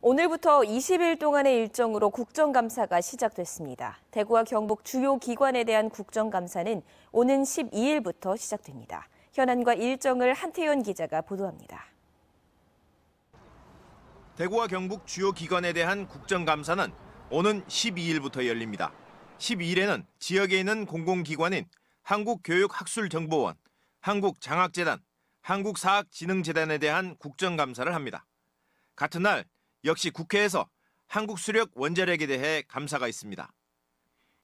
오늘부터 20일 동안의 일정으로 국정감사가 시작됐습니다. 대구와 경북 주요 기관에 대한 국정감사는 오는 12일부터 시작됩니다. 현안과 일정을 한태현 기자가 보도합니다. 대구와 경북 주요 기관에 대한 국정감사는 오는 12일부터 열립니다. 12일에는 지역에 있는 공공기관인 한국교육학술정보원, 한국장학재단, 한국사학진흥재단에 대한 국정감사를 합니다. 같은 날 역시 국회에서 한국 수력 원자력에 대해 감사가 있습니다.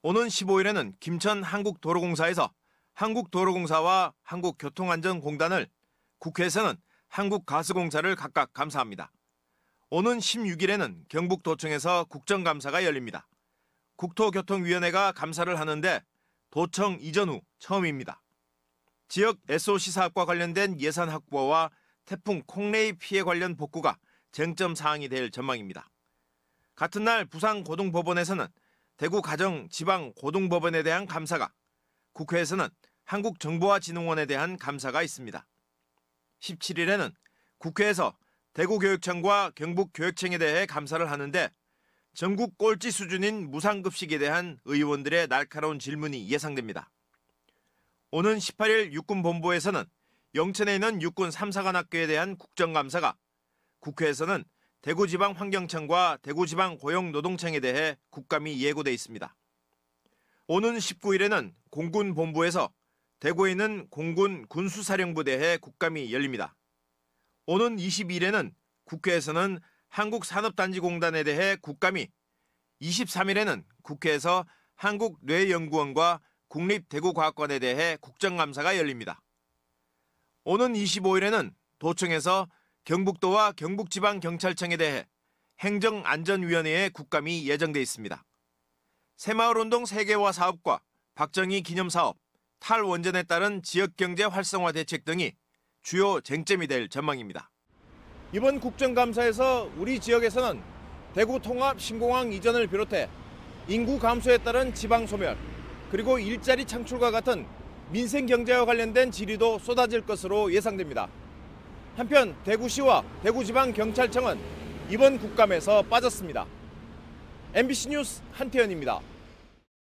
오는 15일에는 김천 한국도로공사에서 한국도로공사와 한국교통안전공단을 국회에서는 한국가스공사를 각각 감사합니다. 오는 16일에는 경북도청에서 국정감사가 열립니다. 국토교통위원회가 감사를 하는데 도청 이전 후 처음입니다. 지역 SOC 사업과 관련된 예산 확보와 태풍 콩레이 피해 관련 복구가 쟁점 사항이 될 전망입니다. 같은 날 부산고등법원에서는 대구 가정 지방 고등법원에 대한 감사가, 국회에서는 한국정보화진흥원에 대한 감사가 있습니다. 17일에는 국회에서 대구교육청과 경북교육청에 대해 감사를 하는데 전국 꼴찌 수준인 무상급식에 대한 의원들의 날카로운 질문이 예상됩니다. 오는 18일 육군본부에서는 영천에 있는 육군 3사관 학교에 대한 국정감사가 국회에서는 대구지방 환경청과 대구지방 고용노동청에 대해 국감이 예고돼 있습니다. 오는 19일에는 공군 본부에서 대구에 있는 공군 군수사령부대회 국감이 열립니다. 오는 22일에는 국회에서는 한국산업단지공단에 대해 국감이 23일에는 국회에서 한국뇌연구원과 국립대구과학관에 대해 국정감사가 열립니다. 오는 25일에는 도청에서 경북도와 경북지방경찰청에 대해 행정안전위원회의 국감이 예정돼 있습니다. 새마을운동 세계화 사업과 박정희 기념사업, 탈원전에 따른 지역경제 활성화 대책 등이 주요 쟁점이 될 전망입니다. 이번 국정감사에서 우리 지역에서는 대구 통합 신공항 이전을 비롯해 인구 감소에 따른 지방 소멸, 그리고 일자리 창출과 같은 민생 경제와 관련된 질의도 쏟아질 것으로 예상됩니다. 한편 대구시와 대구지방경찰청은 이번 국감에서 빠졌습니다. MBC 뉴스 한태현입니다.